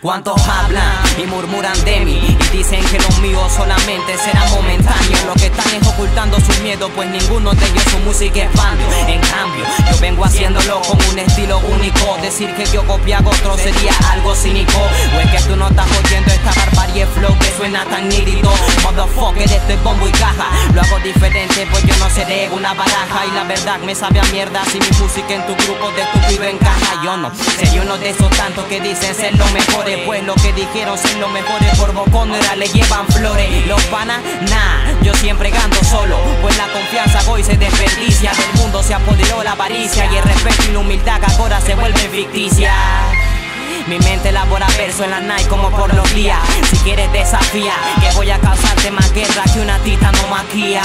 ¿Cuántos hablan y murmuran de mí? Y dicen que los míos solamente serán momentáneos. Lo que están es ocultando su miedo, pues ninguno de ellos su música es bando. En cambio, yo vengo haciéndolo con un estilo único. Decir que yo copiaba otro sería algo cínico. O es que tú no estás oyendo esta barbarie flow que suena tan nítido. Seré una baraja. Y la verdad me sabe a mierda si mi música en tu grupo de estúpido encaja. Yo no sería uno de esos tantos que dicen ser los mejores. Pues lo que dijeron ser los mejores por bocón era le llevan flores. Los panas, nah, yo siempre gando solo. Pues la confianza hoy se desperdicia. Del mundo se apoderó la avaricia. Y el respeto y la humildad que ahora se vuelven ficticias. Mi mente elabora verso en la night como por los días. Si quieres desafía, que voy a causarte más guerra que una tita no maquilla.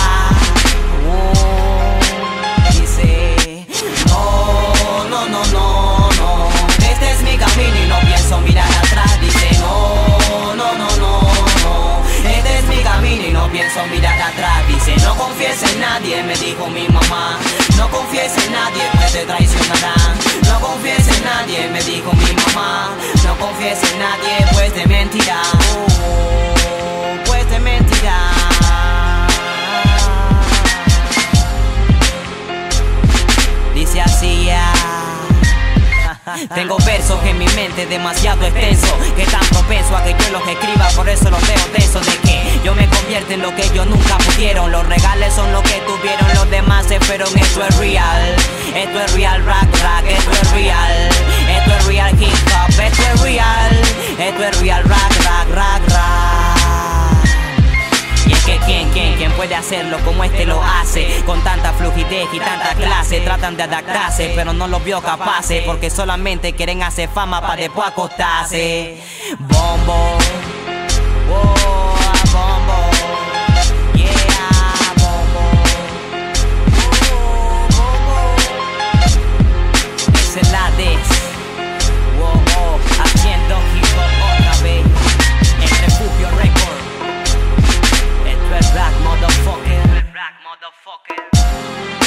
Oh, dice, no, no, no, no, no. Este es mi camino y no pienso mirar atrás. Dice, no, no, no, no, no. Este es mi camino y no pienso mirar atrás. Dice, no confíes en nadie, me dijo mi mamá. No confíes en nadie, pues te traicionarán. Tengo versos en mi mente demasiado extenso Que tan propenso a que yo los escriba. Por eso los veo tensos De que yo me convierto en lo que ellos nunca pudieron. Los regales son lo que tuvieron Los demás se fueron. Esto es real Esto es real rock rock Esto es real hacerlo como este lo hace. Con tanta fluidez y tanta clase Tratan de adaptarse pero no los vio capaces Porque solamente quieren hacer fama para después acostarse. Bombo motherfucker.